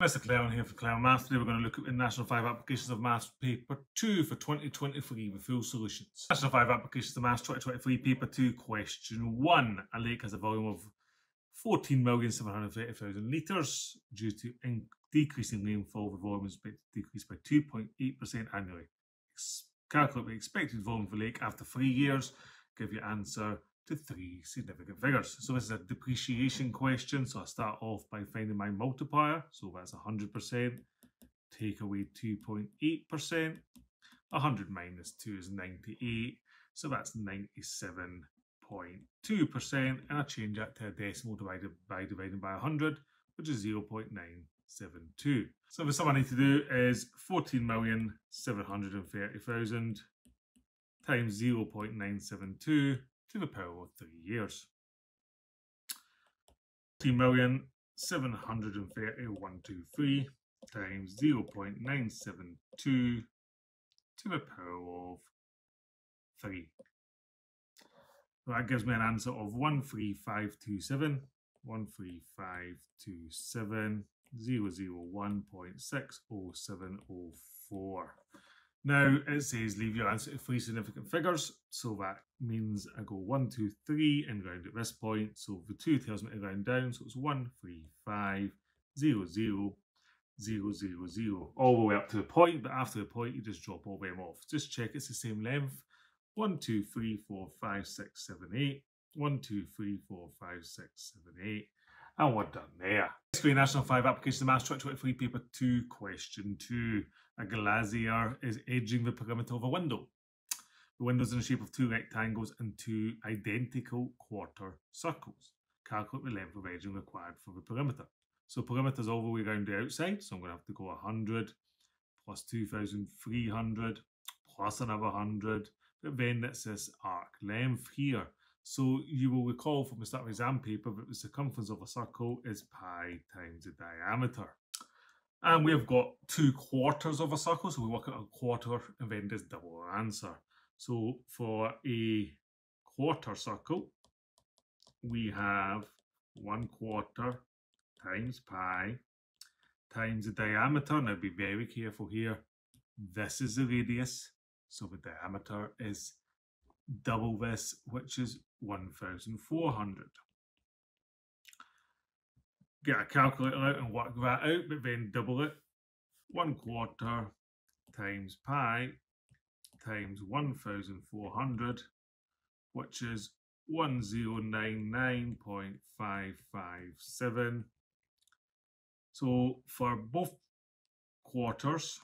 Mr. Clelland here for Clelland Math. Today we're going to look at the National 5 Applications of Maths Paper 2 for 2023 with full solutions. National 5 Applications of Maths 2023 Paper 2 Question 1. A lake has a volume of 14,730,000 litres due to in- decreasing rainfall. The volume is expected to decrease by 2.8% annually. Calculate the expected volume of the lake after three years. Give your answer to three significant figures. So this is a depreciation question. So I start off by finding my multiplier. So that's 100%. Take away 2.8%. 100 minus 2 is 98. So that's 97.2%. And I change that to a decimal divided by dividing by 100, which is 0.972. So the sum I need to do is 14,730,000 times 0.972 to the power of 3 years. 14,730,123 times 0.972 to the power of 3. So that gives me an answer of 13527, 13527, 001.60704. Now it says leave your answer to three significant figures. So that means I go one, two, three and round at this point. So the two tells me to round down. So it's one, three, five, zero, zero, zero, zero, zero, all the way up to the point. But after the point, you just drop all them off. Just check it's the same length. One, two, three, four, five, six, seven, eight. One, two, three, four, five, six, seven, eight. And we're done there. Screen National 5 Application of Maths 2023 Paper 2, Question 2. A glazier is edging the perimeter of a window. The window is in the shape of two rectangles and two identical quarter circles. Calculate the length of edging required for the perimeter. So perimeter is all the way around the outside, so I'm going to have to go 100 plus 2,300 plus another 100. But then it's this arc length here. So you will recall from the start of exam paper that the circumference of a circle is pi times the diameter. And we have got two quarters of a circle, so we work out a quarter and then just double answer. So for a quarter circle, we have one quarter times pi times the diameter. Now be very careful here. This is the radius, so the diameter is double this, which is 1,400. Get a calculator out and work that out, but then double it. One quarter times pi times 1,400, which is 1099.557. So for both quarters,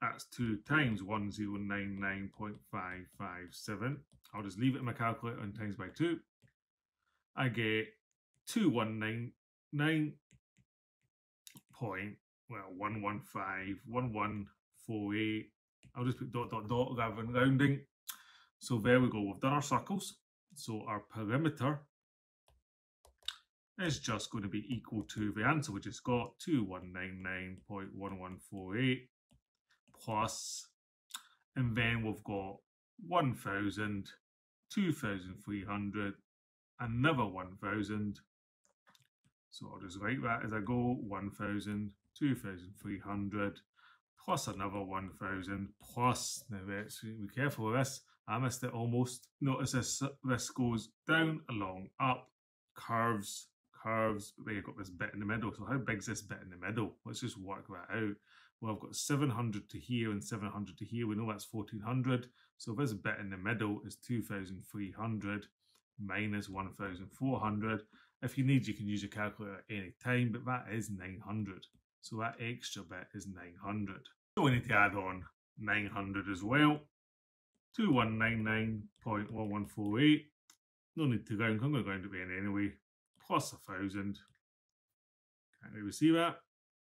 that's 2 times 1099.557. I'll just leave it in my calculator and times by 2. I get 2199 point, well, 115, 1148. I'll just put dot, dot, dot rather than rounding. So there we go. We've done our circles. So our perimeter is just going to be equal to the answer we just got, 2199.1148 plus, and then we've got 1,000, 2,300, another 1,000. So I'll just write that as I go 1,000, 2,300, plus another 1,000, plus, now let's be careful with this, I missed it almost. Notice this, this goes down, along, up, curves, curves, then you've got this bit in the middle. So how big's this bit in the middle? Let's just work that out. Well, I've got 700 to here and 700 to here. We know that's 1400. So this bit in the middle is 2300 minus 1400. If you need, you can use your calculator at any time, but that is 900. So that extra bit is 900. So we need to add on 900 as well. 2199.1148. No need to round, I'm going to round it in anyway. Plus a thousand. Can't really see that.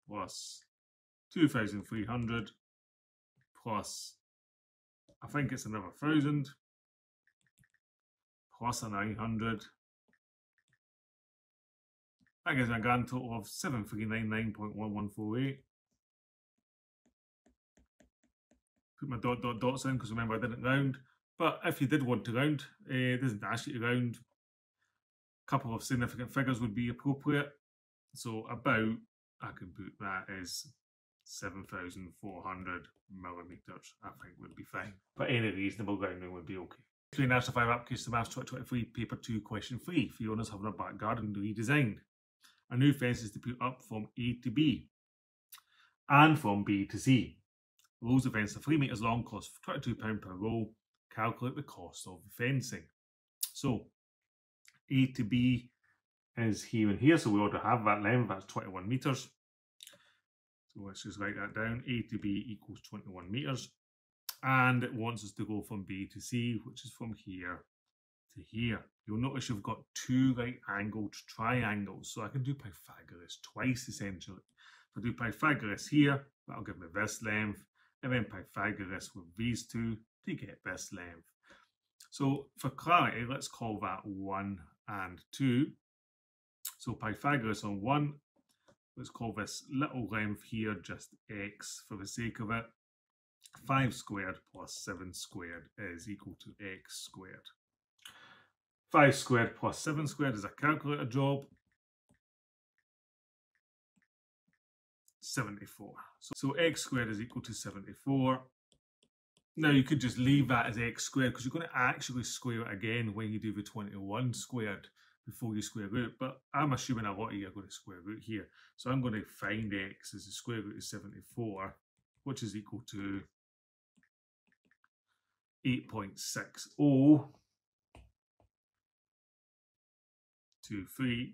Plus 2300 plus I think it's another thousand plus a 900 that gives me a grand total of 7399.1148 put my dot dot dots in because remember I didn't round but if you did want to round uh, it doesn't ask you to round A couple of significant figures would be appropriate. So about, I can put that as 7,400 millimetres, I think would be fine. But any reasonable rounding would be okay. Three National 5 Application to Maths 2023, Paper 2, Question 3. Fiona's having a back garden redesigned. A new fence is to put up from A to B and from B to C. Rows of fence are 3 metres long, cost £22 per row. Calculate the cost of the fencing. So, A to B is here and here, so we already have that length, that's 21 metres. So let's just write that down. A to B equals 21 metres. And it wants us to go from B to C, which is from here to here. You'll notice you've got two right angled triangles. So I can do Pythagoras twice essentially. If I do Pythagoras here, that'll give me this length. And then Pythagoras with these two to get this length. So for clarity, let's call that 1 and 2. So Pythagoras on 1 let's call this little length here just x for the sake of it. 5 squared plus 7 squared is equal to x squared. 5 squared plus 7 squared is a calculator job. 74. So, so x squared is equal to 74. Now you could just leave that as x squared because you're going to actually square it again when you do the 21 squared before you square root, but I'm assuming a lot of you are going to square root here. So I'm going to find x as the square root of 74, which is equal to 8.60 3.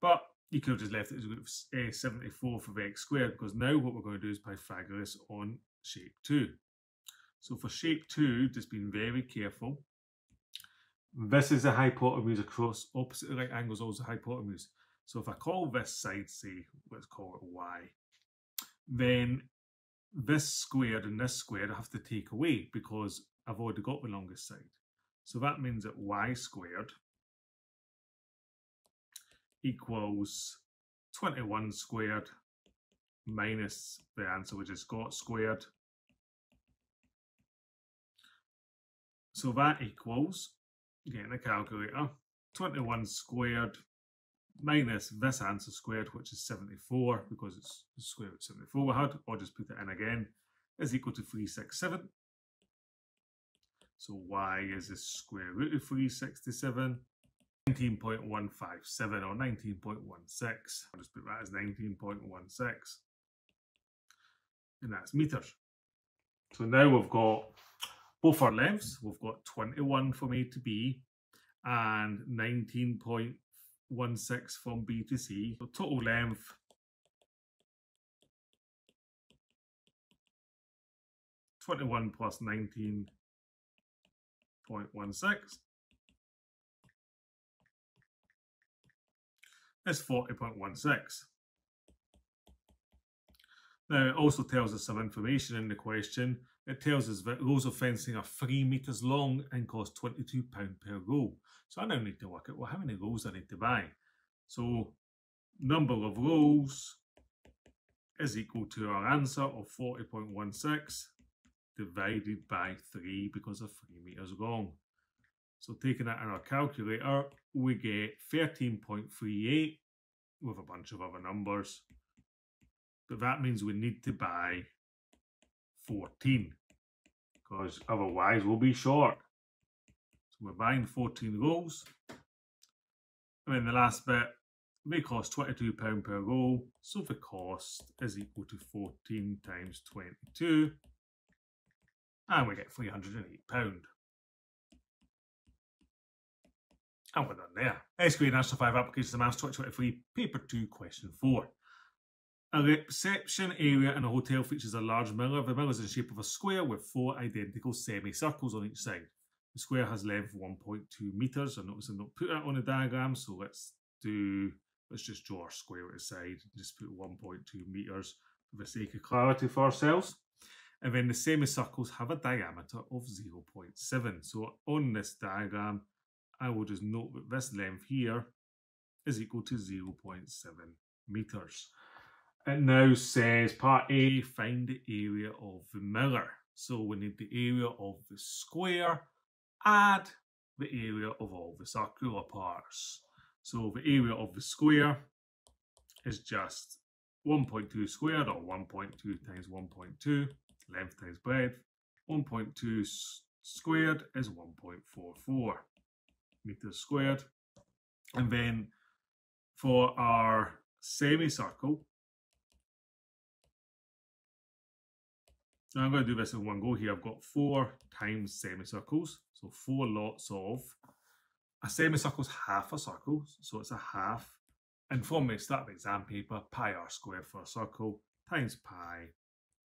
But you could have just left it as a74 for x squared because now what we're going to do is Pythagoras on shape 2. So for shape 2, just being very careful, this is a hypotenuse across opposite right angles, also hypotenuse. So if I call this side, say, let's call it y, then this squared and this squared I have to take away because I've already got the longest side. So that means that y squared equals 21 squared minus the answer we just got squared. So that equals getting a calculator, 21 squared minus this answer squared, which is 74, because it's the square root 74 we had, or just put it in again, is equal to 367. So y is the square root of 367, 19.157 or 19.16. I'll just put that as 19.16. And that's meters. So now we've got both our lengths, we've got 21 from A to B and 19.16 from B to C. So total length Twenty-one plus nineteen point one six is forty point one six. Now it also tells us some information in the question it tells us that rows of fencing are three metres long and cost £22 per row. So I now need to work out well, how many rows I need to buy. So number of rows is equal to our answer of 40.16 divided by 3 because of 3 metres long. So taking that in our calculator, we get 13.38 with a bunch of other numbers. But that means we need to buy 14 because otherwise we'll be short. So we're buying 14 rolls. And then the last bit, they cost £22 per roll, so the cost is equal to 14 times 22, and we get £308. And we're done there. SQA National 5 Applications of Maths 2023, Paper 2, Question 4. A reception area in a hotel features a large mirror. The mirror is in the shape of a square with four identical semicircles on each side. The square has length 1.2 meters. I notice I don't put that on the diagram, so let's do let's just draw a square at the side. Just put 1.2 meters for the sake of clarity for ourselves. And then the semicircles have a diameter of 0.7. So on this diagram, I will just note that this length here is equal to 0.7 meters. It now says part A, find the area of the mirror. So we need the area of the square, add the area of all the circular parts. So the area of the square is just 1.2 squared or 1.2 times 1.2, length times breadth. 1.2 squared is 1.44 meters squared. And then for our semicircle, I'm going to do this in one go here. I've got four times semicircles, so four lots of a semicircle is half a circle, so it's a half. And from the start of exam paper, pi r squared for a circle times pi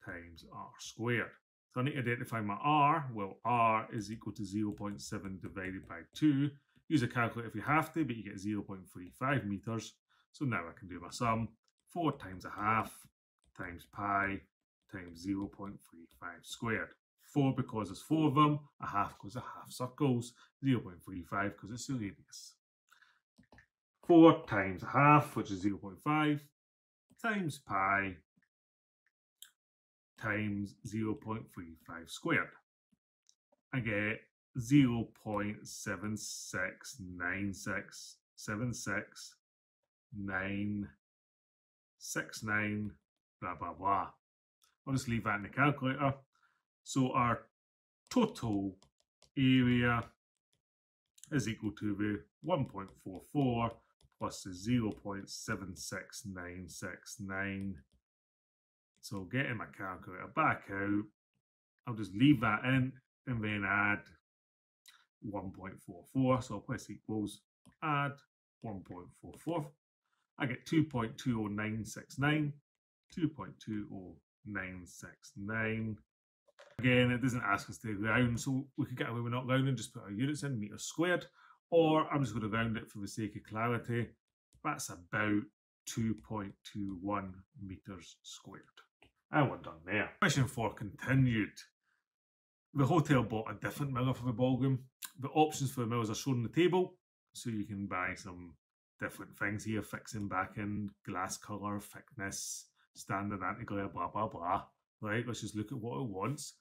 times r squared. So I need to identify my r. Well, r is equal to 0.7 divided by 2. Use a calculator if you have to, but you get 0.35 meters. So now I can do my sum. 4 times a half times pi times 0.35 squared. 4 because there's 4 of them, a half because a half circles, 0.35 because it's the radius. 4 times a half, which is 0.5, times pi times 0.35 squared. I get 0 0.769676 blah blah blah. I'll just leave that in the calculator. So our total area is equal to the 1.44 plus the 0.76969. So getting my calculator back out, I'll just leave that in and then add 1.44. So I'll press equals, add 1.44. I get 2.20969, 2.20969. Again, it doesn't ask us to round, so we could get away with not rounding, just put our units in, meters squared, or I'm just going to round it for the sake of clarity. That's about 2.21 meters squared. And we're done there. Question four continued. The hotel bought a different miller for the ballroom. The options for the millers are shown on the table, so you can buy some different things here, fixing back in, glass colour, thickness, standard anti-glare, blah, blah, blah. Right, let's just look at what it wants.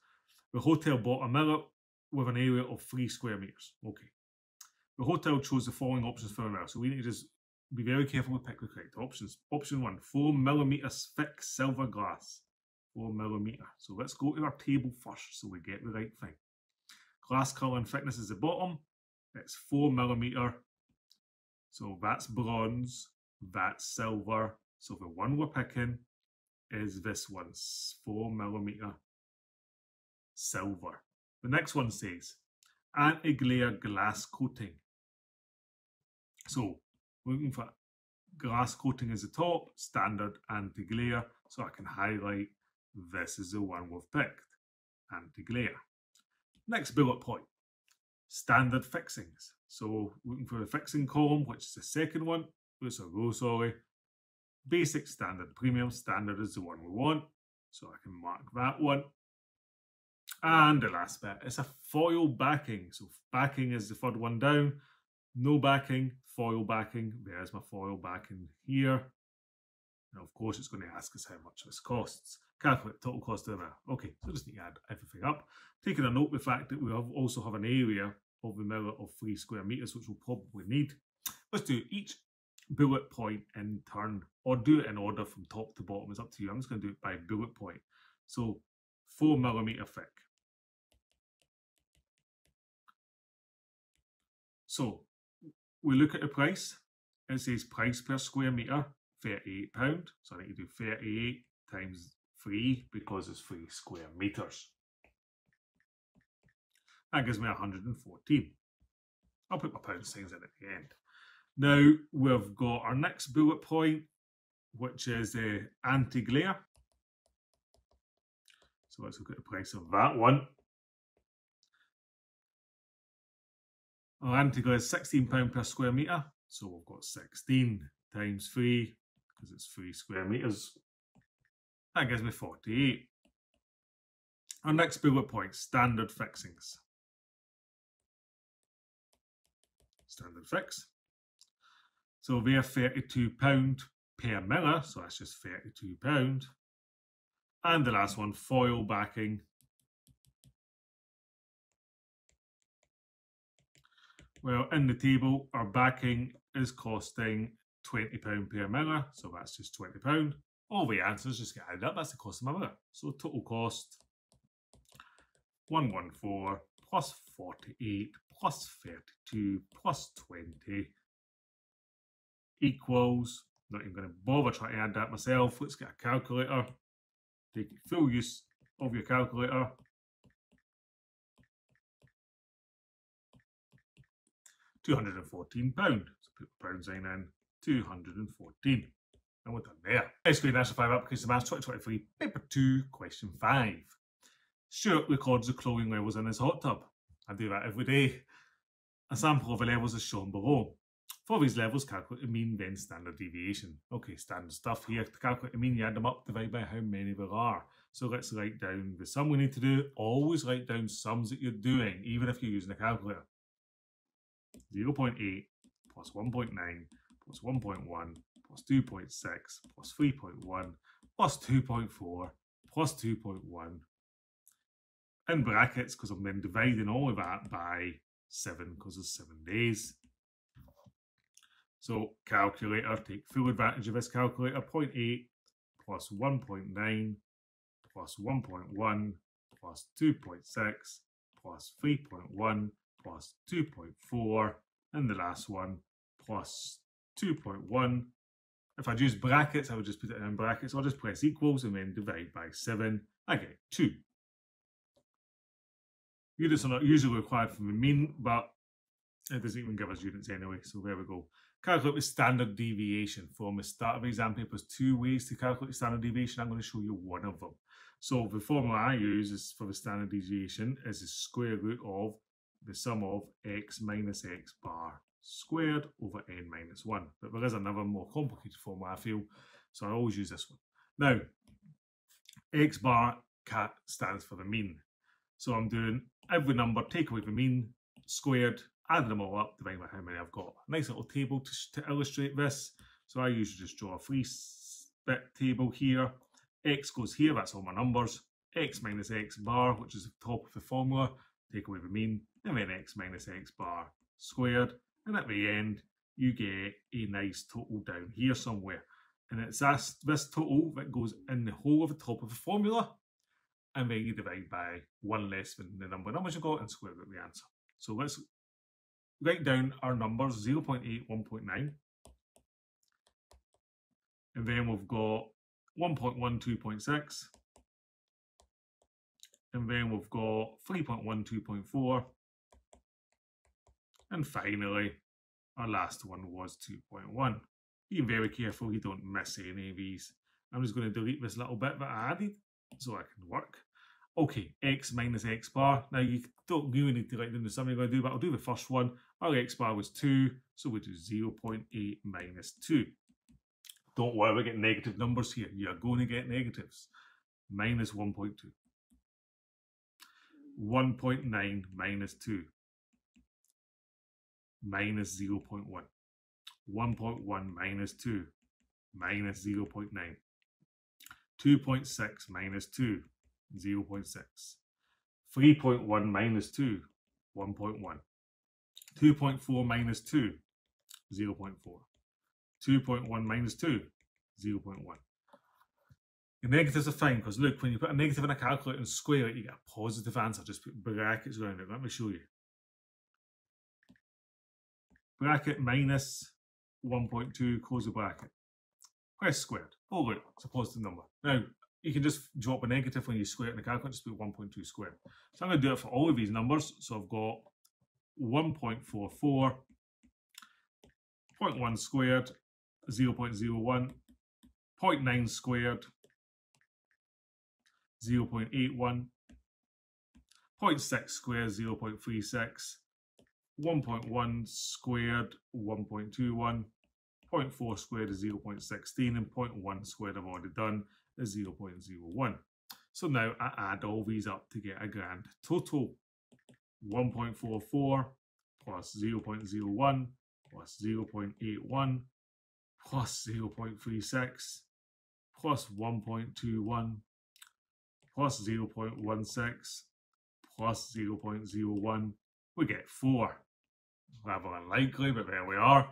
The hotel bought a mirror with an area of three square meters. Okay. The hotel chose the following options for a mirror. So we need to just be very careful to pick the correct options. Option one, four millimeters thick silver glass. Four millimeter. So let's go to our table first so we get the right thing. Glass color and thickness is the bottom. It's four millimeter. So that's bronze. That's silver. So the one we're picking is this one, four millimeter silver. The next one says anti-glare glass coating. So looking for glass coating is the top, standard anti-glare, so I can highlight this is the one we've picked, anti-glare. Next bullet point, standard fixings. So looking for the fixing column, which is the second one, it's a row, sorry. Basic, standard, premium, standard is the one we want. So I can mark that one. And the last bit is a foil backing. So backing is the third one down. No backing, foil backing. There's my foil backing here. Now, of course, it's going to ask us how much this costs. Calculate total cost of that. Okay, so just need to add everything up. Taking a note of the fact that we have also have an area of the mirror of three square meters, which we'll probably need. Let's do each bullet point in turn, or do it in order from top to bottom. It's up to you. I'm just going to do it by bullet point. So four millimeter thick. So we look at the price. It says price per square meter, £38. So I need to do 38 times 3 because it's 3 square meters. That gives me 114. I'll put my pound signs in at the end. Now we've got our next bullet point, which is the anti-glare. So let's look at the price of that one. Our anti-glare is £16 per square metre. So we've got 16 times 3, because it's 3 square metres. That gives me 48. Our next bullet point, standard fixings. Standard fix. So they're £32 per miller, so that's just £32. And the last one, foil backing. Well, in the table, our backing is costing £20 per miller, so that's just £20. Oh, All the answers just get added up, that's the cost of my mirror. So total cost 114 plus 48 plus 32 plus 20 equals, not even going to bother trying to add that myself, let's get a calculator, take full use of your calculator, £214. So put the pound sign in, 214. And we're done there. Let's go National 5 Application Maths 2023, Paper 2, Question 5. Stuart records the chlorine levels in his hot tub. I do that every day. A sample of the levels is shown below. For these levels, calculate the mean, then standard deviation. Okay, standard stuff here. To calculate the mean, you add them up, divide by how many there are. So let's write down the sum we need to do. Always write down sums that you're doing, even if you're using a calculator. 0.8 plus 1.9 plus 1.1 plus 2.6 plus 3.1 plus 2.4 plus 2.1 in brackets because I'm then dividing all of that by 7 because it's 7 days. So calculator, take full advantage of this calculator, 0.8 plus 1.9 plus 1.1 plus 2.6 plus 3.1 plus 2.4 and the last one plus 2.1. If I'd use brackets, I would just put it in brackets. I'll just press equals and then divide by 7. I get 2. Units are not usually required for the mean, but it doesn't even give us units anyway, so there we go. Calculate the standard deviation. From the start of exam paper, there's two ways to calculate the standard deviation. I'm going to show you one of them. So the formula I use is for the standard deviation is the square root of the sum of x minus x bar squared over n minus 1. But there is another more complicated formula, I feel, so I always use this one. Now, x bar cat stands for the mean. So I'm doing every number, take away the mean, squared, add them all up, dividing by how many I've got. Nice little table to, to illustrate this. So I usually just draw a free bit table here. x goes here, that's all my numbers. x minus x bar, which is the top of the formula, take away the mean, and then x minus x bar squared. And at the end, you get a nice total down here somewhere. And it's this, this total that goes in the whole of the top of the formula. And then you divide by one less than the number of numbers you got and square root the answer. So let's write down our numbers 0 0.8, 1.9. And then we've got 1.1, 2.6. And then we've got 3.1, 2.4. And finally, our last one was 2.1. Be very careful you don't miss any of these. I'm just going to delete this little bit that I added so I can work. Okay, x minus x bar. Now you don't really need to write down the sum you're going to do, but I'll do the first one. Our x bar was 2, so we do 0.8 minus 2. Don't worry, we get negative numbers here. You're going to get negatives. Minus 1.2. 1.9 minus 2 minus 0.1. 1.1 minus 2 minus 0.9. 2.6 minus 2, 0.6. 3.1 minus 2, 1.1. 2.4 minus 2, 0.4. 2.1 minus 2, 0.1. The negatives are fine because look, when you put a negative in a calculator and square it, you get a positive answer. Just put brackets around it. Let me show you bracket minus 1.2, close the bracket. Press squared. Oh look, it's a positive number. Now, you can just drop a negative when you square it in the calculator, just put 1.2 squared. So I'm going to do it for all of these numbers. So I've got 1.44, 0.1 squared, 0 0.01, 0.9 squared, 0 0.81, 0.6 squared, 0 0.36, 1.1 squared, 1.21, 0.4 squared is 0.16, and 0.1 squared I've already done is 0.01. So now I add all these up to get a grand total. 1.44 plus 0.01 plus 0.81 plus 0.36 plus 1.21 plus 0.16 plus 0.01 we get 4. Rather unlikely, but there we are.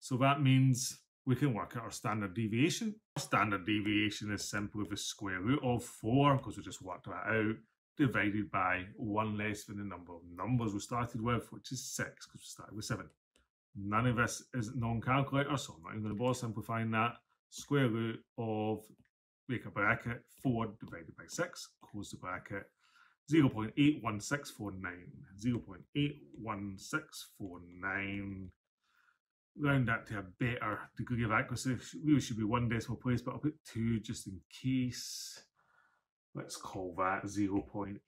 So that means we can work out our standard deviation. Our standard deviation is simply the square root of 4, because we just worked that out, divided by 1 less than the number of numbers we started with, which is 6, because we started with 7. None of this is non-calculator, so I'm not even going to bother simplifying that. Square root of, make a bracket, 4 divided by 6, close the bracket, 0 0.81649. 0.81649 round that to a better degree of accuracy. We should be one decimal place, but I'll put two just in case. Let's call that 0.82.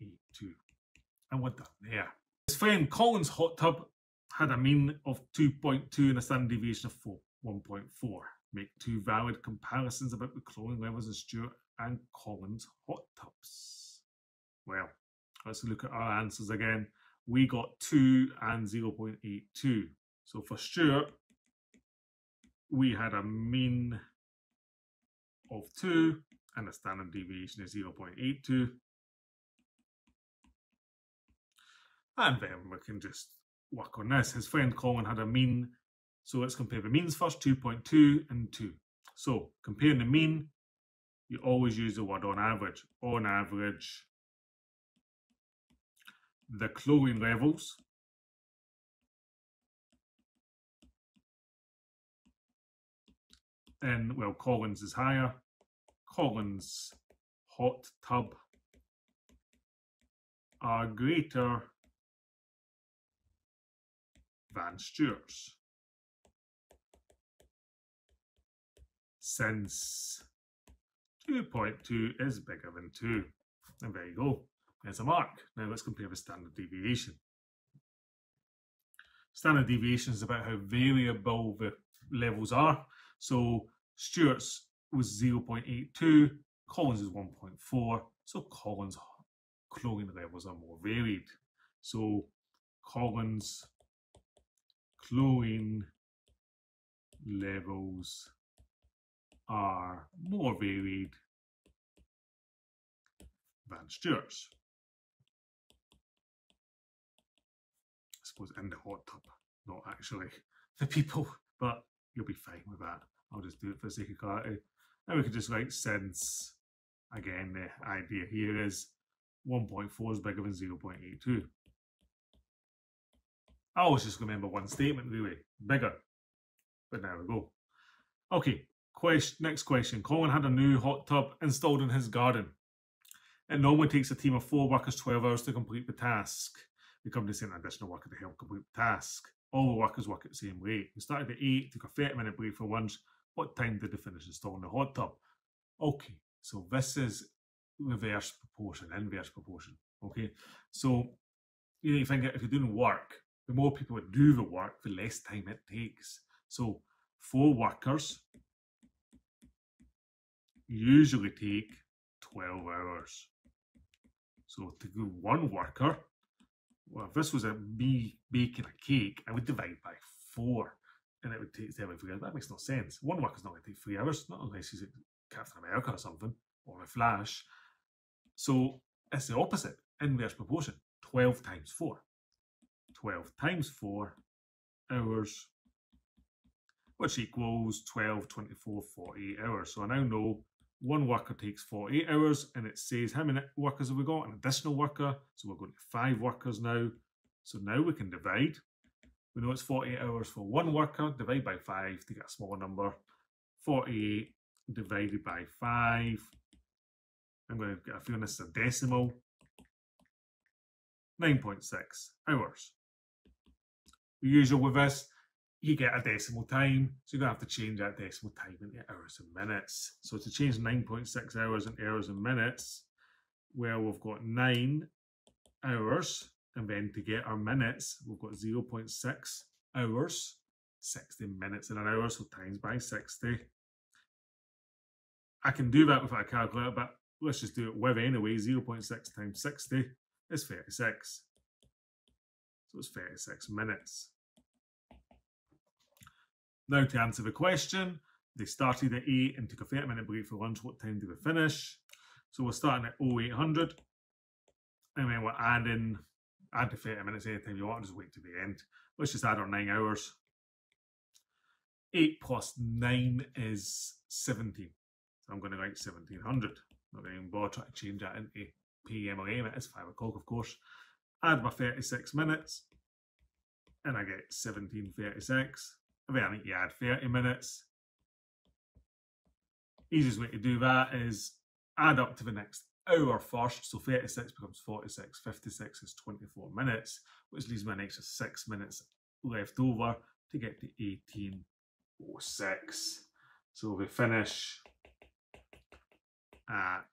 And we're done there. His friend Colin's hot tub had a mean of 2.2 and a standard deviation of 4, 1.4. Make two valid comparisons about the chlorine levels in Stuart and Colin's hot tubs. Well, let's look at our answers again. We got 2 and 0.82. So for Stuart, we had a mean of 2 and a standard deviation of 0.82. And then we can just work on this. His friend Colin had a mean, so let's compare the means first, 2.2 and 2. So comparing the mean, you always use the word on average. On average, the chlorine levels and well, Colin's is higher. Colin's hot tub are greater than Stuart's. Since 2.2 is bigger than 2. And there you go. There's a mark. Now let's compare the standard deviation. Standard deviation is about how variable the levels are. So Stuart's was 0.82, Colin's is 1.4, so Colin's chlorine levels are more varied. So Colin's chlorine levels are more varied than Stuart's. Suppose in the hot tub, not actually the people, but you'll be fine with that. I'll just do it for the sake of clarity. Now we can just write since, again, the idea here is 1.4 is bigger than 0.82. I always just remember one statement really, bigger. But there we go. Okay, question, next question. Colin had a new hot tub installed in his garden. It normally takes a team of four workers 12 hours to complete the task. The company sent an additional worker to help complete the task all the workers work at the same rate. We started at 8, took a 30 minute break for lunch. What time did they finish installing the hot tub? Okay, so this is reverse proportion, inverse proportion. Okay, so you know, you think if you're doing work, the more people that do the work, the less time it takes. So four workers usually take 12 hours. So to do one worker, well, if this was a me baking a cake, I would divide by four and it would take seven three hours. That makes no sense. One worker's not going to take three hours, not unless he's Captain America or something, or a Flash. So it's the opposite, inverse proportion 12 times 4. 12 times 4 hours, which equals 12, 24, 48 hours. So I now know one worker takes 48 hours and it says how many workers have we got? An additional worker. So we're going to five workers now. So now we can divide. We know it's 48 hours for one worker. Divide by five to get a smaller number. 48 divided by five. I'm going to get a feeling this is a decimal. 9.6 hours. The usual with this, you get a decimal time. So you're going to have to change that decimal time into hours and minutes. So to change 9.6 hours into hours and minutes, well, we've got 9 hours. And then to get our minutes, we've got 0.6 hours, 60 minutes in an hour, so times by 60. I can do that without a calculator, but let's just do it with anyway. 0.6 times 60 is 36. So it's 36 minutes. Now to answer the question, they started at 8 and took a 30 minute break for lunch. What time do we finish? So we're starting at 0800 and then we're adding, add the 30 minutes anytime you want, just wait to the end. Let's just add our nine hours. 8 plus 9 is 17. So I'm going to write 1700. Not going to even bother trying to change that into PM or AM. It is 5 o'clock, of course. Add my 36 minutes. And I get 1736. Then I need to add 30 minutes. Easiest way to do that is add up to the next hour first. So 36 becomes 46. 56 is 24 minutes, which leaves me an extra 6 minutes left over to get to 1806. So we finish at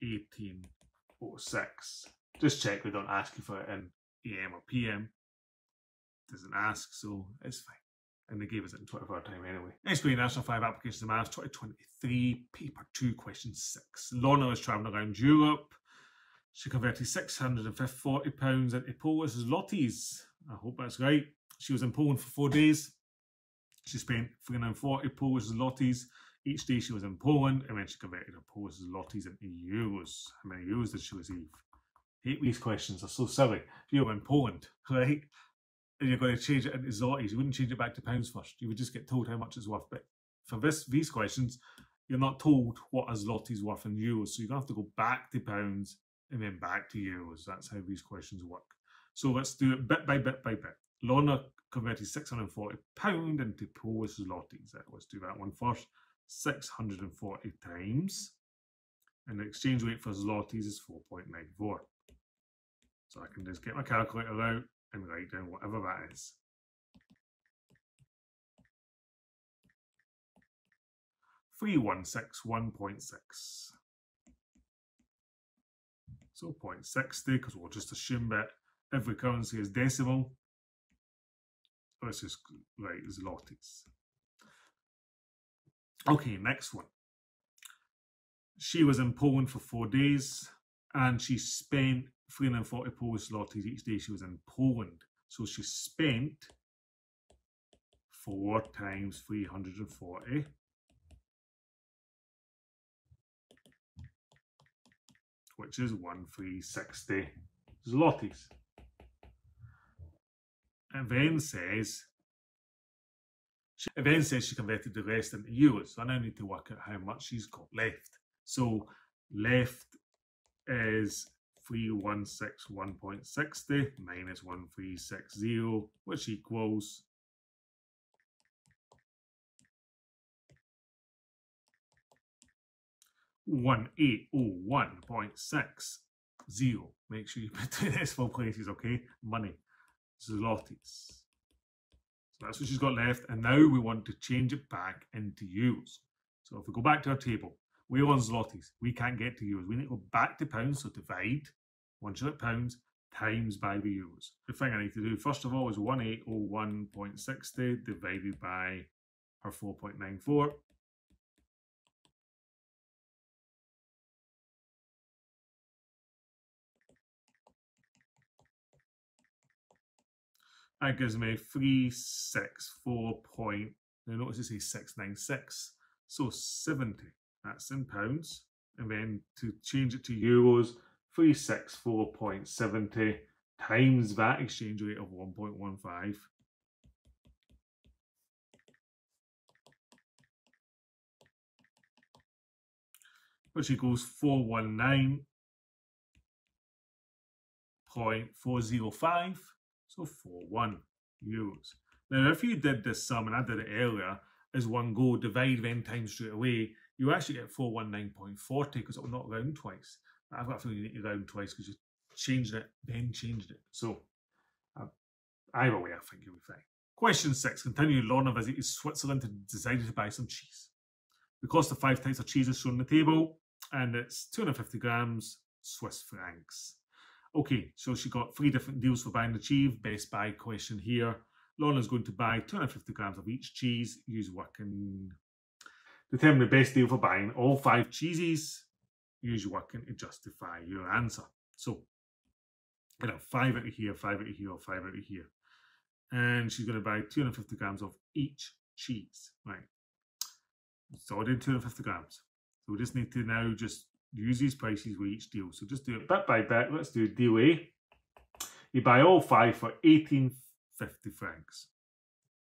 1806. Just check we don't ask you for it in AM or PM. Doesn't ask, so it's fine and they gave us it in 24 hour time anyway. SQA National 5 Applications of Maths 2023, Paper 2, Question 6. Lorna was travelling around Europe. She converted £640 into Polish zlotys. I hope that's right. She was in Poland for four days. She spent 340 Polish zlotys each day she was in Poland, and then she converted her Polish zlotys into euros. How many euros did she receive? hate these questions, they're so silly. If you were in Poland, right, and you're going to change it into zlotys. You wouldn't change it back to pounds first. You would just get told how much it's worth. But for this these questions, you're not told what a zloty is worth in euros. So you're to have to go back to pounds and then back to euros. That's how these questions work. So let's do it bit by bit by bit. Lorna converted 640 pound into Polish zlotys. Let's do that one first. 640 times. And the exchange rate for zlotys is 4.94. So I can just get my calculator out and write down whatever that is. Three one six one point six. So 0.60, because we'll just assume that every currency is decimal. Let's just zlotys. Okay, next one. She was in Poland for four days and she spent 340 Polish zlotys each day she was in Poland. So she spent four times 340. Which is 1360 zlotys. And then says she then says she converted the rest into euros. So I now need to work out how much she's got left. So left is 3161.60 minus 1360, which equals one eight oh one point six zero. Make sure you put the decimal places, okay? Money. Zlotys. So that's what she's got left. And now we want to change it back into euros. So if we go back to our table, we're on zlotys. We can't get to euros. We need to go back to pounds. So divide one unit pounds times by the euros. The thing I need to do first of all is 1801.60 divided by our 4.94. That gives me 364 point, now notice it says 696, so 70. That's in pounds. And then to change it to euros, 364.70 times that exchange rate of 1.15. Which equals 419.405, so 41 euros. Now, if you did this sum, and I did it earlier, as one go, divide then times straight away, you actually get 419.40 because it will not round twice. I've got a feeling you need to round twice because you changed it, then changed it. So uh, either way, I think you'll be fine. Question six. Continuing Lorna visited Switzerland and decided to buy some cheese. The cost of five types of cheese is shown on the table, and it's 250 grams Swiss francs. Okay, so she got three different deals for buying the cheese. Best buy question here. Lorna's going to buy 250 grams of each cheese. Use working. Determine the best deal for buying all five cheeses use working to justify your answer. So, you know, five out of here, five out of here, five out of here. And she's going to buy 250 grams of each cheese, right? So I did 250 grams. So we just need to now just use these prices with each deal. So just do it bit by bit. Let's do deal A. You buy all five for 1850 francs.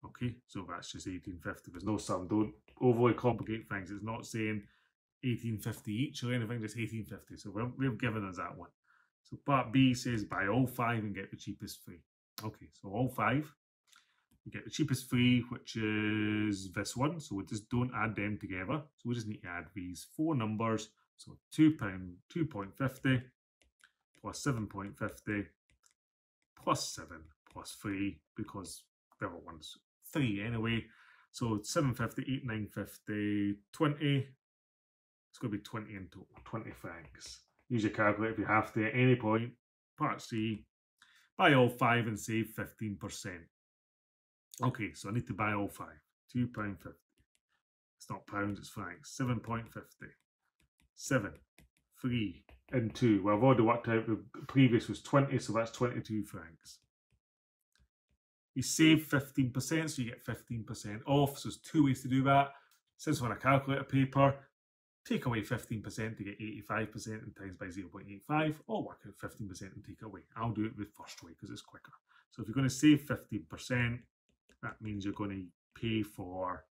Okay, so that's just 1850. There's no sum. Don't overly complicate things. It's not saying 1850 each or anything, just 1850. So we're, we've given us that one. So part B says buy all five and get the cheapest free. Okay, so all five. You get the cheapest free, which is this one. So we just don't add them together. So we just need to add these four numbers. So two pound, 2.50 plus 7.50 plus seven plus three because the other one's three anyway. So 750, 8, 950, 20. It's going to be 20 in total, 20 francs. Use your calculator if you have to at any point. Part C, buy all five and save 15%. Okay, so I need to buy all five. £2.50. It's not pounds, it's francs. 7.50. 7, 3, and 2. Well, I've already worked out the previous was 20, so that's 22 francs. You save 15%, so you get 15% off. So there's two ways to do that. Since we're on a calculator paper, take away 15% to get 85% and times by 0.85, or work out 15% and take away. I'll do it the first way because it's quicker. So if you're going to save 15%, that means you're going to pay for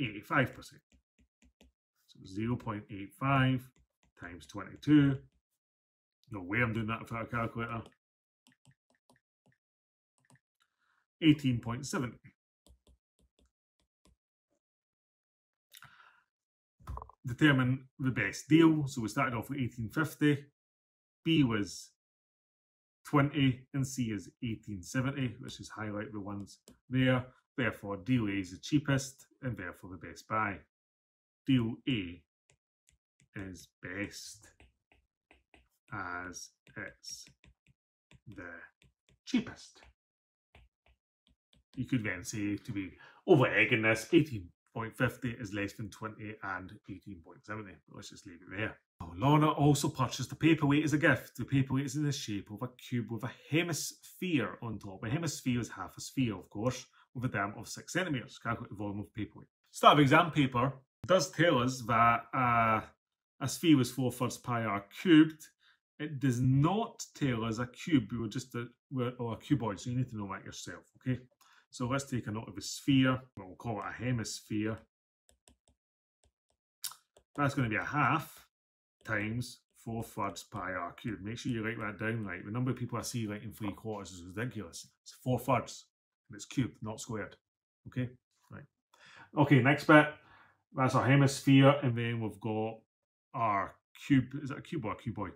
85%. So 0.85 times 22. No way I'm doing that without a calculator. 18.7. Determine the best deal. So we started off with 1850. B was 20 and C is 1870. which is highlight the ones there. Therefore, deal A is the cheapest and therefore the best buy. Deal A is best as it's the cheapest. You could then say to be over egging this, 18.50 is less than 20 and 18.70. Let's just leave it there. Oh, Lorna also purchased a paperweight as a gift. The paperweight is in the shape of a cube with a hemisphere on top. A hemisphere is half a sphere, of course, with a diameter of 6 centimetres. Calculate the volume of paperweight. Start of exam paper does tell us that uh, a sphere was 4 thirds pi r cubed. It does not tell us a cube, we were just a, or a cuboid, so you need to know that yourself, okay? So let's take a note of a sphere, we'll call it a hemisphere. That's going to be a half times 4 thirds pi r cubed. Make sure you write that down right. The number of people I see writing 3 quarters is ridiculous. It's 4 thirds, and it's cubed, not squared. Okay, right. Okay, next bit. That's our hemisphere, and then we've got our cube. Is it a cube or a cuboid?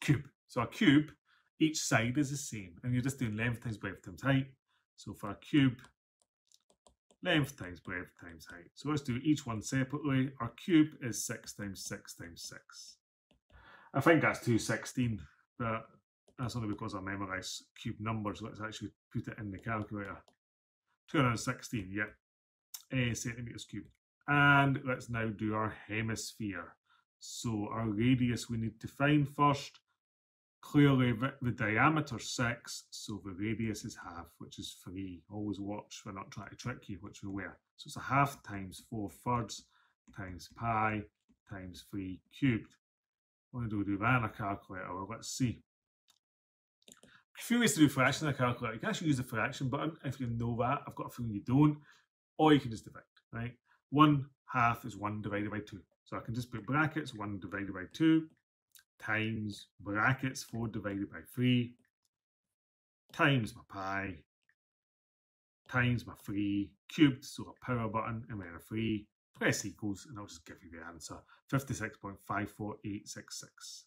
Cube. So a cube, each side is the same, and you're just doing length times breadth times height. So for a cube, length times breadth times height. So let's do each one separately. Our cube is 6 times 6 times 6. I think that's 216, but that's only because I memorise cube numbers. Let's actually put it in the calculator. 216, yep, uh, centimetres cubed. And let's now do our hemisphere. So our radius we need to find first. Clearly the, diameter 6, so the radius is half, which is 3. Always watch, we're not trying to trick you, which we were. So it's a half times 4 thirds times pi times 3 cubed. What do we do that in a calculator? Well, let's see. A few ways to do fraction in a calculator. You can actually use the fraction button if you know that. I've got a feeling you don't. Or you can just divide, right? 1 half is 1 divided by 2. So I can just put brackets 1 divided by 2 times brackets 4 divided by 3 times my pi times my 3 cubed, so a power button and then a 3, press equals, and I'll just give you the answer 56.54866.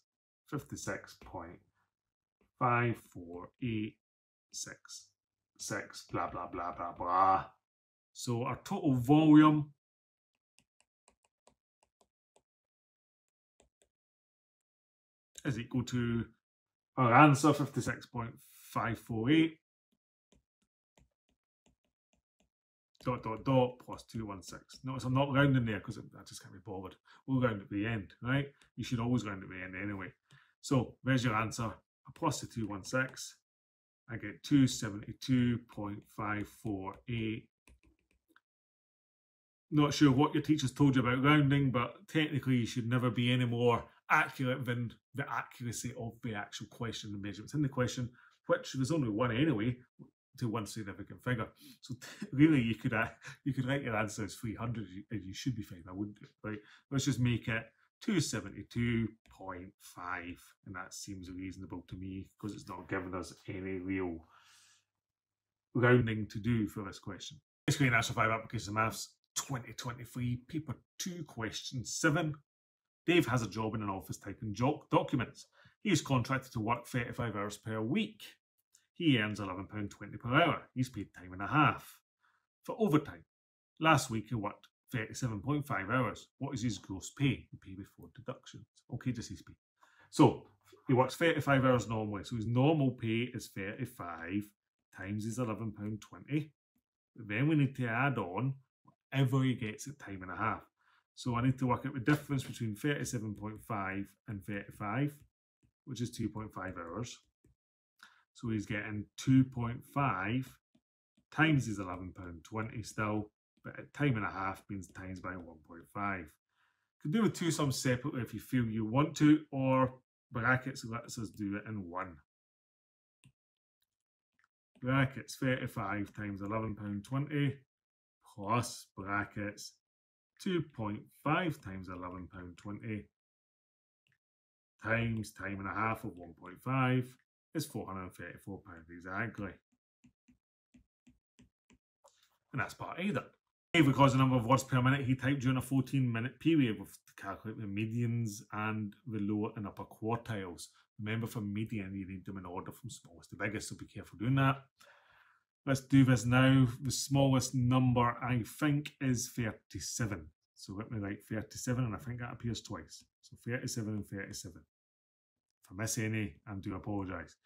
56.54866, blah, blah, blah, blah, blah. So our total volume is equal to our answer 56.548 dot dot dot plus 216. Notice I'm not rounding there because I just can't be bothered. We'll round at the end, right? You should always round at the end anyway. So there's your answer. I plus the 216. I get 272.548. Not sure what your teachers told you about rounding, but technically you should never be any more accurate than the accuracy of the actual question, the measurements in the question. which there's only one anyway, to one significant figure. So really, you could uh, you could write your answer as 300 and you should be fine. I wouldn't right? Let's just make it 272.5 and that seems reasonable to me because it's not giving us any real rounding to do for this question. Basically, National 5 Applications of Maths 2023, paper 2, question 7. Dave has a job in an office typing documents. He is contracted to work 35 hours per week. He earns £11.20 per hour. He's paid time and a half. For overtime, last week he worked 37.5 hours. What is his gross pay? The pay before deductions. Okay, just his pay. So he works 35 hours normally. So his normal pay is 35 times his £11.20. Then we need to add on whatever he gets at time and a half. So I need to work out the difference between 37.5 and 35, which is 2.5 hours. So he's getting 2.5 times his £11.20 still, but at time and a half means times by 1.5. You can do the two sums separately if you feel you want to, or brackets lets us do it in one. Brackets 35 times £11.20 plus brackets 2.5 times £11.20 times time and a half of 1.5 is £434 exactly. And that's part A then. Dave records the number of words per minute he typed during a 14 minute period with to calculate the medians and the lower and upper quartiles. Remember for median you need them in order from smallest to biggest, so be careful doing that. Let's do this now. The smallest number I think is 37. So let me write 37 and I think that appears twice. So 37 and 37. If I miss any, I do apologise.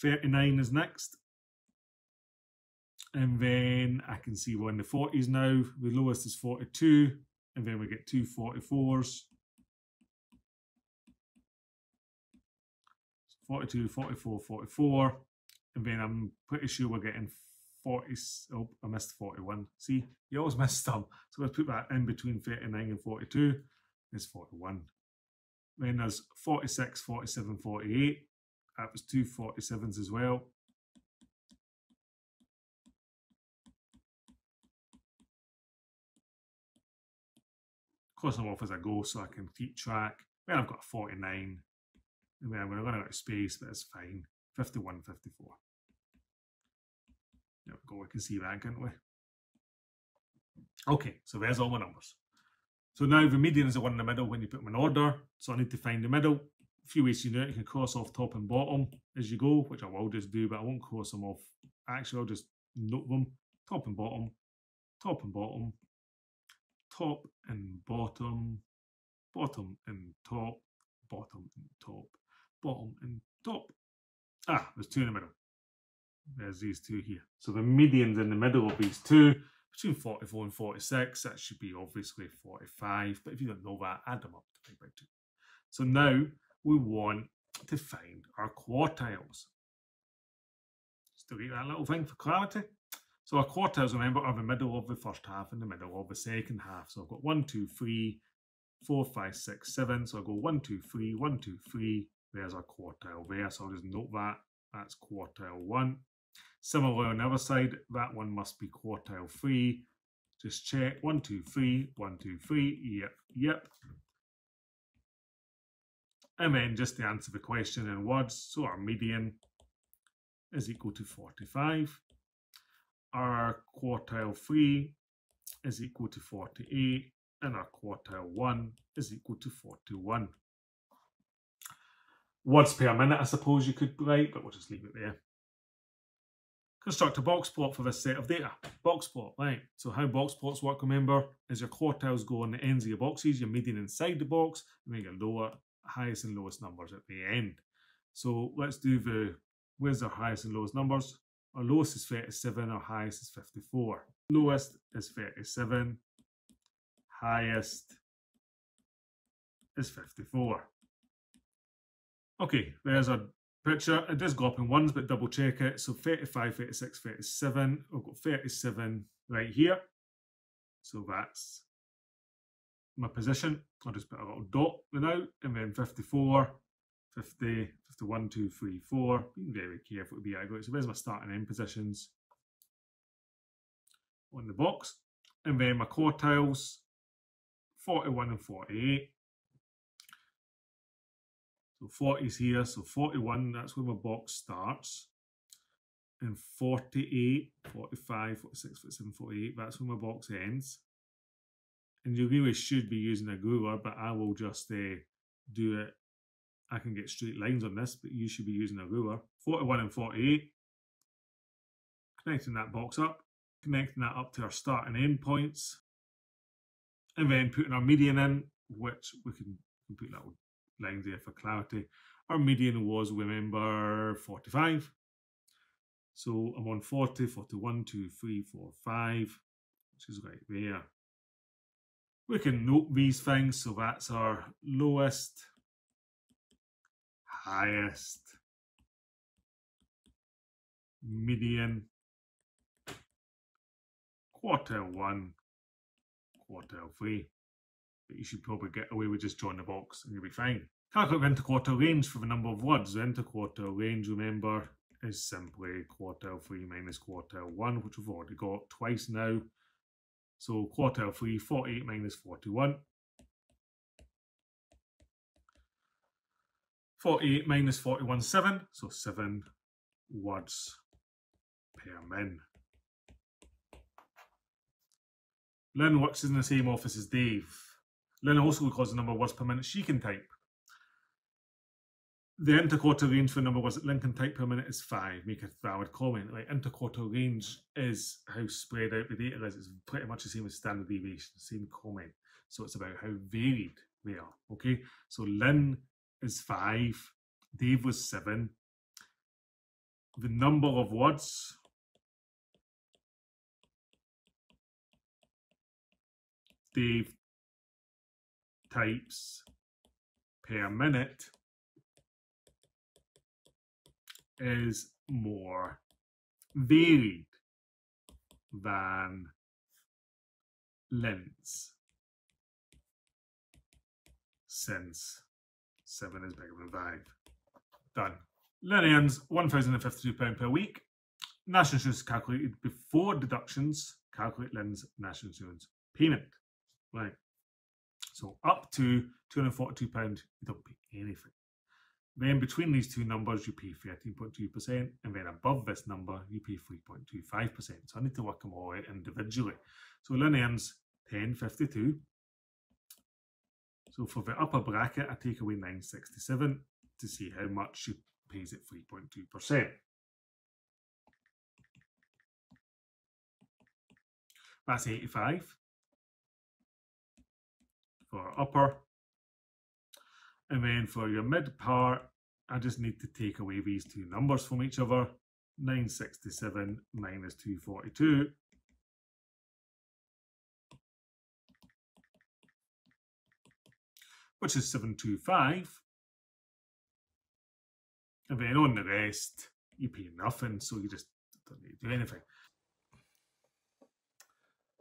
39 is next. And then I can see we're in the 40s now. The lowest is 42. And then we get two 44s. 42, 44, 44. And then I'm pretty sure we're getting 40. Oh, I missed 41. See, you always miss some. So let's put that in between 39 and 42. Is 41. Then there's 46, 47, 48. That was two 47s as well. Of course, I'm off as I go so I can keep track. Then I've got 49. And then I'm going to run out of space, but it's fine. 51, 54. There we go, we can see that, can't we? Okay, so there's all my numbers. So now the median is the one in the middle when you put them in order. So I need to find the middle. A few ways you do it. You can cross off top and bottom as you go, which I will just do, but I won't cross them off. Actually, I'll just note them. Top and bottom, top and bottom, top and bottom, bottom and top, bottom and top, bottom and top. Ah, there's two in the middle. There's these two here. So the median's in the middle of these two between 44 and 46. That should be obviously 45, but if you don't know that, add them up to 5 by 2. So now we want to find our quartiles. Just delete that little thing for clarity. So our quartiles, remember, are the middle of the first half and the middle of the second half. So I've got 1, 2, 3, 4, 5, 6, 7. So I go 1, 2, 3, 1, 2, 3. There's our quartile there. So I'll just note that. That's quartile 1. Similarly on the other side, that one must be quartile three. Just check, one, two, three, one, two, three, yep, yep. And then just to answer the question in words, so our median is equal to 45. Our quartile 3 is equal to 48 and our quartile 1 is equal to 41. Words per minute, I suppose you could write, but we'll just leave it there. Construct a box plot for this set of data. Box plot, right. So how box plots work, remember, is your quartiles go on the ends of your boxes, your median inside the box, and then your lower, highest and lowest numbers at the end. So let's do the, where's our highest and lowest numbers? Our lowest is 37, our highest is 54. Lowest is 37, highest is 54. Okay, there's our picture. It does go up in ones, but double check it. So 35, 36, 37. I've got 37 right here. So that's my position. I'll just put a little dot now, and then 54, 50, 51, 2, 3, 4. Being very careful to be accurate. So there's my start and end positions on the box. And then my quartiles, 41 and 48. So 40 is here, so 41, that's where my box starts. And 48, 45, 46, 47, 48, that's where my box ends. And you really should be using a ruler, but I will just uh, do it. I can get straight lines on this, but you should be using a ruler. 41 and 48. Connecting that box up, connecting that up to our start and end points. And then putting our median in, which we can, we can put little lines there for clarity. Our median was, remember, 45. So I'm on 40, 41, 2, 3, 4, 5, which is right there. We can note these things. So that's our lowest, highest, median, quarter 1, quarter 3. You should probably get away with just drawing the box and you'll be fine. Calculate the interquartile range for the number of words. The interquartile range, remember, is simply quartile 3 minus quartile 1, which we've already got twice now. So quartile 3, 48 minus 41. 48 minus 41, 7. So 7 words per min. Lynn works in the same office as Dave. Lynn also records the number of words per minute she can type. The interquartile range for the number words was Lynn can type per minute is five. Make a valid comment. Like interquartile range is how spread out the data is. It's pretty much the same as standard deviation, same comment. So it's about how varied they are. Okay, so Lynn is five, Dave was seven. The number of words Dave types per minute is more varied than Lynn's since 7 is bigger than 5. Done. Lynn earns £1,052 per week. National insurance calculated before deductions. Calculate Lynn's national insurance payment. Right. So up to £242, you don't pay anything. Then between these two numbers, you pay 13.2%, and then above this number, you pay 3.25%. So I need to work them all out individually. So Lynn earns 1052. So for the upper bracket, I take away 967 to see how much she pays at 3.2%. That's 85 for upper. And then for your mid part, I just need to take away these two numbers from each other. 967 minus 242. Which is 725. And then on the rest, you pay nothing, so you just don't need to do anything.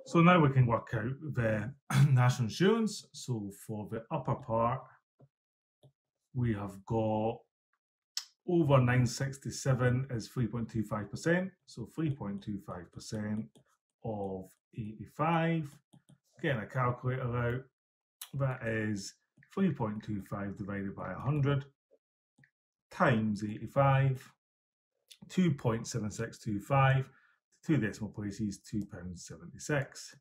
So now we can work out the national insurance. So for the upper part, we have got over 967 is 3.25%. So 3.25% of 85. Getting a calculator out, that is 3.25 divided by 100 times 85, 2.7625 two decimal places, £2.76.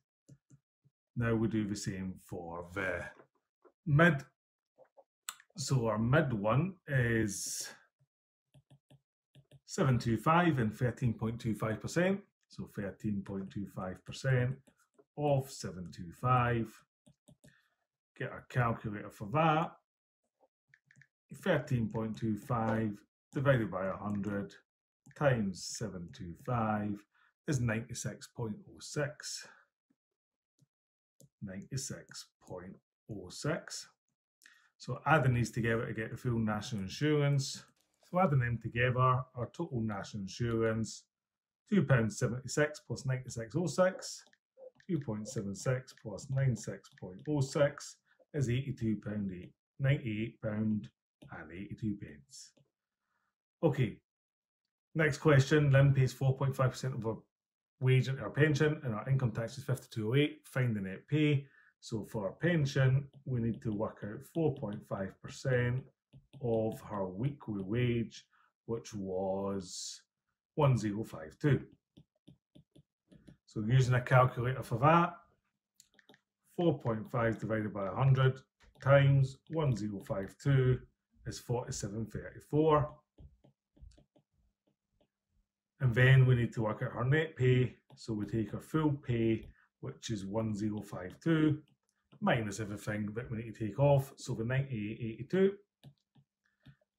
Now we do the same for the mid. So our mid one is 725 and 13.25%. So 13.25% of 725. Get our calculator for that. 13.25 divided by 100 times 725 is 96.06. 96.06. So adding these together to get the full national insurance. So adding them together, our total national insurance, £2.76 plus 96.06, 2.76 plus 96.06 is £82.98 and 82 pence. Okay, next question. Lynn pays 4.5% of her wage into her pension and our income tax is 5208. Find the net pay. So for our pension, we need to work out 4.5% of her weekly wage, which was 1052. So using a calculator for that, 4.5 divided by 100 times 1052 is 4734. And then we need to work out her net pay. So we take her full pay, which is 1052, minus everything that we need to take off. So the 9882.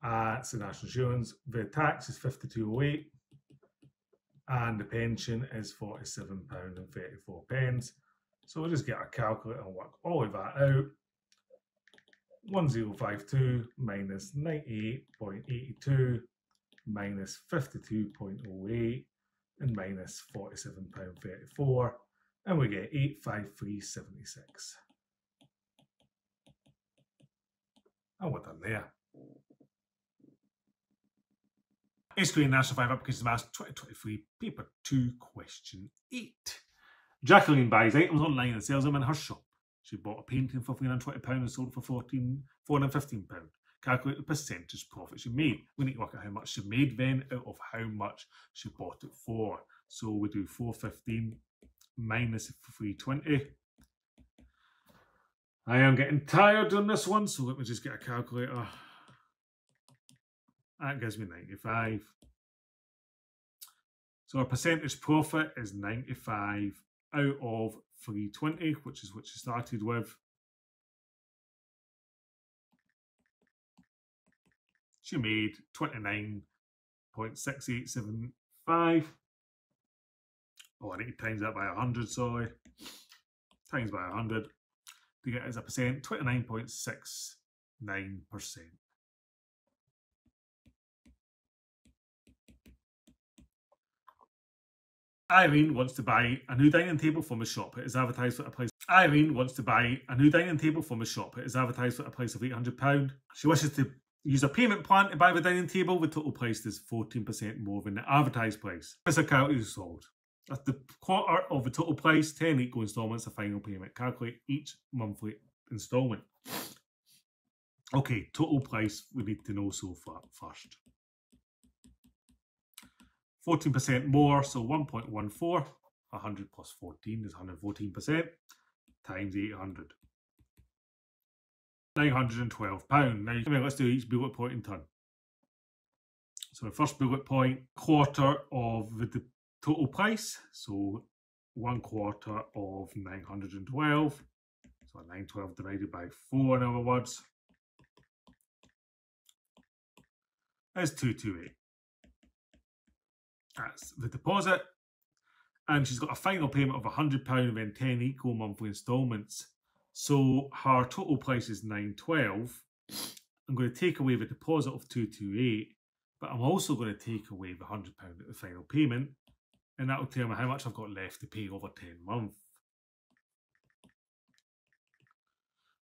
Uh, it's the national insurance. The tax is 5208. And the pension is £47.34. So we'll just get our calculator and work all of that out. 1052 minus 98.82 minus 52.08 and minus 47.34 and we get 853.76. And we're done there. Screen National 5 Applications Maths 2023 Paper 2 Question 8. Jacqueline buys items online and sells them in her shop. She bought a painting for £320 and sold for 14 £415 calculate the percentage profit she made. We need to work out how much she made then out of how much she bought it for. So we do 415 minus 320. I am getting tired on this one, so let me just get a calculator. That gives me 95. So our percentage profit is 95 out of 320, which is what she started with. She made 29.6875. Oh, I need to times that by 100, sorry. Times by 100 to get as a percent, 29.69%. Irene wants to buy a new dining table from a shop. It is advertised at a price. Irene wants to buy a new dining table from a shop. It is advertised at a price of £800. She wishes to use a payment plan to buy the dining table. The total price is 14% more than the advertised price. This account is sold. At the quarter of the total price, 10 equal installments, the final payment. Calculate each monthly installment. Okay, total price we need to know so far first. 14% more, so 1.14. 100 plus 14 is 114% times 800. £912. Now, let's do each bullet point in turn. So the first bullet point, quarter of the total price. So one quarter of 912. So 912 divided by 4 in other words. Is 228. That's the deposit. And she's got a final payment of £100 and then 10 equal monthly instalments. So her total price is 912. I'm going to take away the deposit of 228, but I'm also going to take away the £100 at the final payment, and that will tell me how much I've got left to pay over 10 months.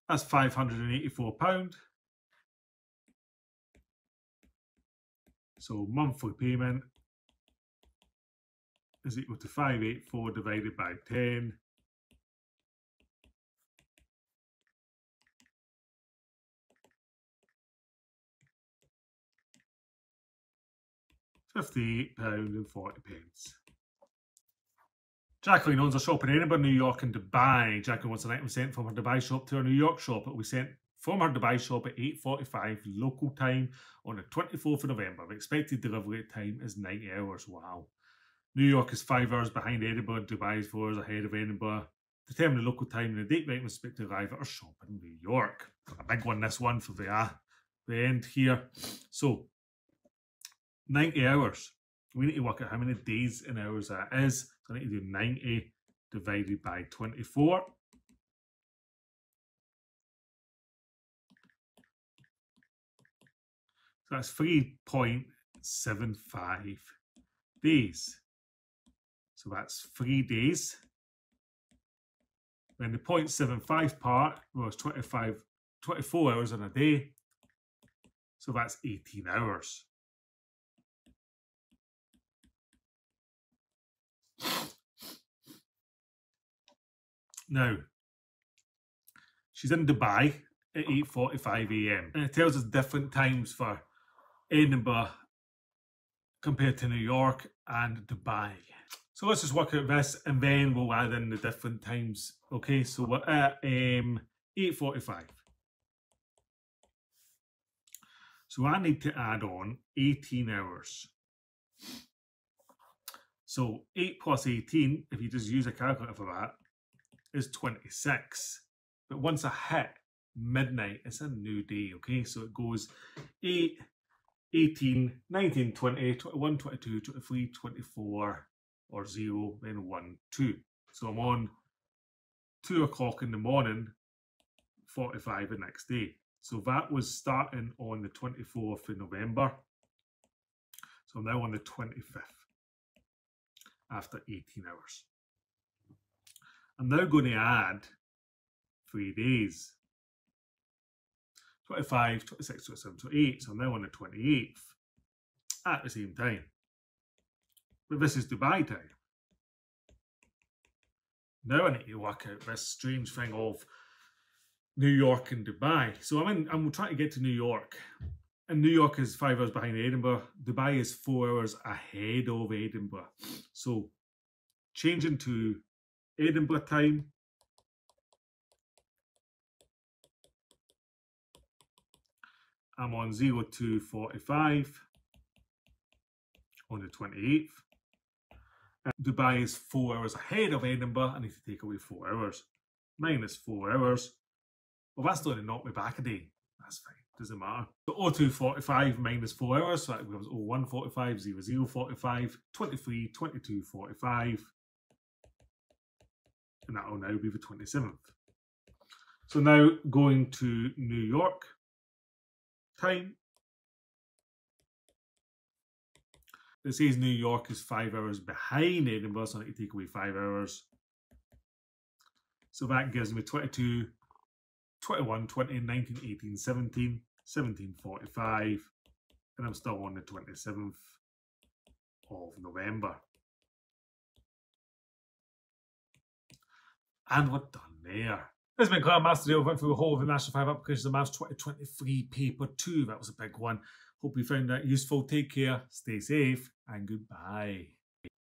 That's £584. So monthly payment is equal to 584 divided by 10 £58.40. Jacqueline owns a shop in Edinburgh, New York, and Dubai. Jacqueline wants an item sent from her Dubai shop to her New York shop. It will be sent from her Dubai shop at 8.45 local time on the 24th of November. The expected delivery time is 90 hours. Wow. New York is five hours behind Edinburgh. Dubai is four hours ahead of Edinburgh. Determine the local time and the date item is expected to arrive at her shop in New York. A big one, this one, for the, uh, the end here. So 90 hours. We need to work out how many days and hours that is. So I need to do 90 divided by 24. So that's 3.75 days. So that's three days. Then the 0.75 part was 25, 24 hours in a day. So that's 18 hours. Now, she's in Dubai at 8.45 a.m. And it tells us different times for Edinburgh compared to New York and Dubai. So let's just work out this and then we'll add in the different times. Okay, so we're at um, 8.45. So I need to add on 18 hours. So 8 plus 18, if you just use a calculator for that, is 26. But once I hit midnight, it's a new day, okay? So it goes 8, 18, 19, 20, 21, 22, 23, 24, or 0, then 1, 2. So I'm on 2 o'clock in the morning, 45 the next day. So that was starting on the 24th of November. So I'm now on the 25th after 18 hours. I'm now going to add three days 25, 26, 27, 28. So I'm now on the 28th at the same time. But this is Dubai time. Now I need to work out this strange thing of New York and Dubai. So I'm in, I'm trying to get to New York. And New York is five hours behind Edinburgh. Dubai is four hours ahead of Edinburgh. So changing to Edinburgh time. I'm on 0245 on the 28th. Dubai is four hours ahead of Edinburgh. I need to take away four hours. Minus four hours. Well, that's going to knock me back a day. That's fine. Doesn't matter. So 0245 minus four hours. So that becomes 0145, 0045, 23, 22, 45 and that will now be the 27th. So now going to New York time. It says New York is five hours behind Edinburgh, so I need to take away five hours. So that gives me 22, 21, 20, 19, 18, 17, 17, 45, and I'm still on the 27th of November. And we're done there. This has been Clelland Maths Dale. Went through the whole of the National 5 applications of Maths 2023 paper 2. That was a big one. Hope you found that useful. Take care, stay safe, and goodbye.